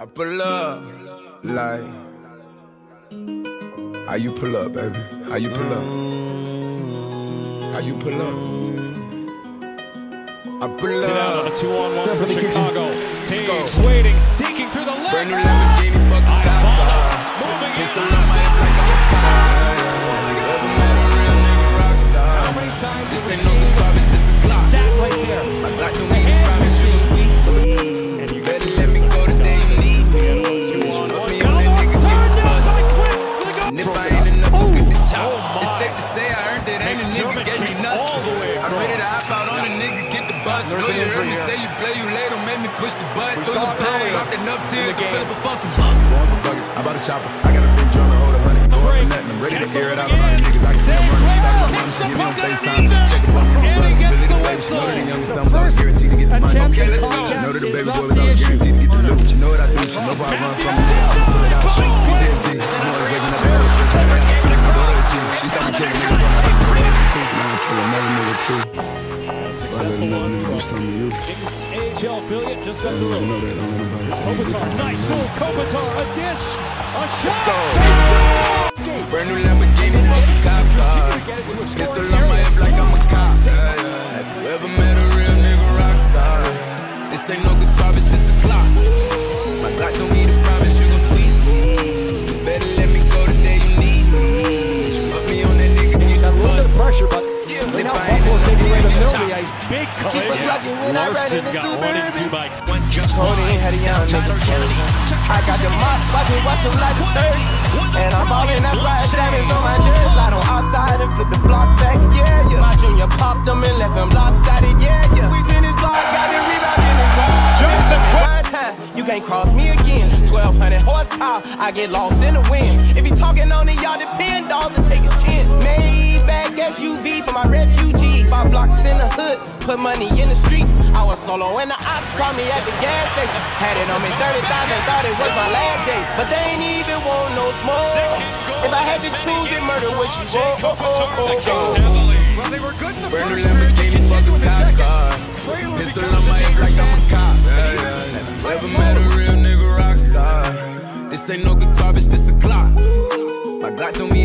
I pull up like how you pull up, baby? How you pull up? How you pull up? I pull Sit out on up. a two-on-one for in the kitchen. Chicago. Go. waiting, digging through the left. Brand new Lamborghini, fucking cop car. Moving in. Pistol on my hip like a cop. Ever met a real nigga rock star? How many times This ain't no bus. There's So you heard me here. say you play, you late, don't make me push the button. We Through the pain, dropped enough tears the to fill up a fucking fuck. Going for buggers, I bought a chopper. I got a big drum to hold a hundred. Going for nothing, I'm ready to air it out. A lot of niggas, I can see them running. Just talking about money, she give me on FaceTime, just check up on me. And he Brother, Billy the baby, she know that the youngest The sons always guaranteed to get the money. Okay, let's go. She know that the baby boy was always guaranteed to get the loot. She know what I do, she know if I run from it. I can pull it out. PTSD, you know it's waking up and switch like I feel like my daughter a G. She saw me killing niggas on my eight foot eight two. Now I'm killing another nigga too. A I successful let another one nigga do from something to you. Kings AHL affiliate just got through. know that, don't let nobody tell you Kopitar, nice move. Kopitar, a dish, a shot. go. Brand new Lamborghini, fucking cop car. Pistol on my hip like I'm a cop. Yeah, yeah. Have you ever met a real nigga rock star? This ain't no guitar, bitch, this a clock. My God told me to promise you gon' squeeze me. You better let me go the day you need me. Put me on that nigga, get got the little bit of bus. pressure, but Yeah, if I ain't Buffalo enough, taking away the you penalty. Big Keep collision. us lucky when I ride in Larson the got one by Codeine had a young nigga. I got the mop, watch me wash them like detergent. And I'm ballin', that's why diamonds on my jersey. Slide on outside and flip the block back, yeah, yeah. My junior popped them and left him lopsided, yeah, yeah. We spin his block, got the rebound in his ride. Time, you can't cross me again. 1200 horsepower, I get lost in the wind. If he talking on it, y'all depend, dolls and take his chin. Maybach SUV for my refugees. Five in the hood, put money in the streets. I was solo when the ops called me at the gas station. Had it on me 30,000, thought it was my last day. But they ain't even want no smoke. If I had to choose it, murder would she go? Oh, oh, oh, oh, oh. Well, they were good in the Brand new first period. They Lamborghini, continued fucking in the cop second. car. Traylor Pistol began on my to hip take like her I'm a shot. cop. Yeah, yeah. Ever met a real nigga rock star? This ain't no guitar, bitch, this a clock. My God told me